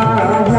Señor.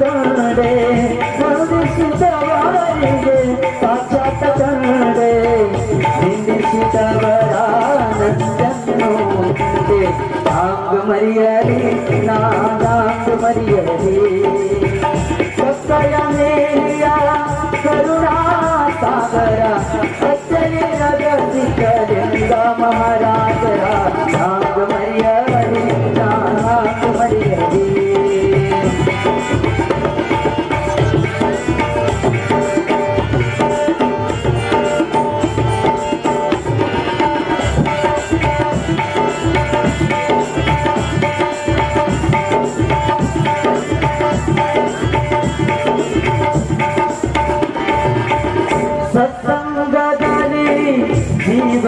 ಸಾಕ್ಷಾತ್ ಕನ್ನಡೆ ವಂದಿಸಿದವರಿಗೆ ಸಾಕ್ಷಾತ್ ಕನ್ನಡೆ ನಿಂದಿಸಿದವರ ನಂದನ್ನು ನಾಂಗ ಮರಿಯಲಿ ನಾಂಗ ಮರಿಯಲಿ ಕಕ್ಕಳ ಮೇಲಿಯ ಕರುಣಾ ಸಾಗರ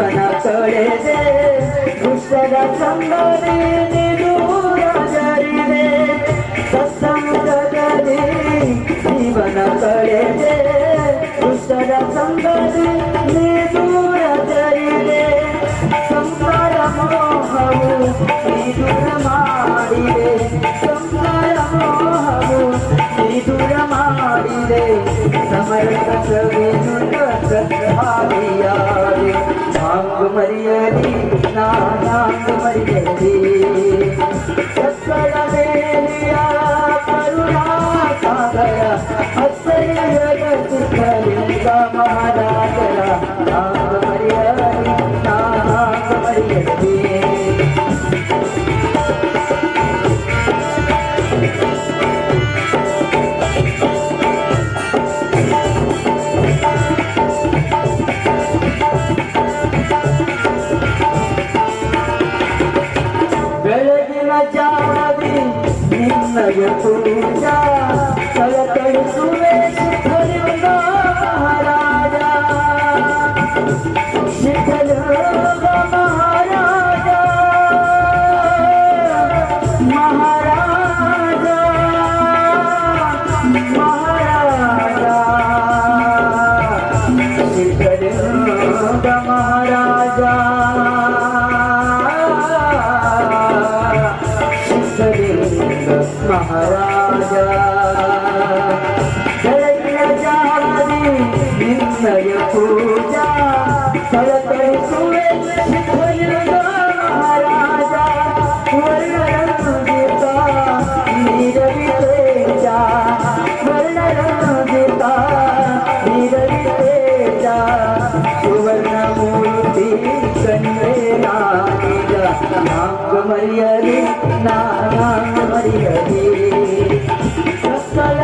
ಜೀವನ ಕಳೆದೆ ದುಷ್ಟರ ಸಂಗದಿ ದೂರ ಜರಿದೆ ಸತ್ಸಂಗದಲ್ಲಿ ಜೀವನ ಕಳೆದೆ ದುಷ್ಟರ ಸಂಗದಿ ದೂರ ಜರಿದೆ ಸಂಸಾರ ಮೋಹವು ಈ ದೂರ Yes, I ಬೆಳಗಿನ ಜಾವದಿ ನಿನ್ನಯ ಪೂಜಾ ಕಳಕಳಿಸುವೆ ಶಿಖಲಿಂಗ ಮಹಾರಾಜ ಶಿಖಲಿಂಗ ಮಹಾರಾಜ ಮಹಾರಾಜ ಮಹಾರಾಜ ಶಿಖಲಿಂಗ ಮಹಾರಾಜ ಶಿಖಲಿಂಗ ಮಹಾರಾಜ ಮರಿಯಲಿ ನಾನ ಮರಿಯಲಿ ಸಸ್ಮಲ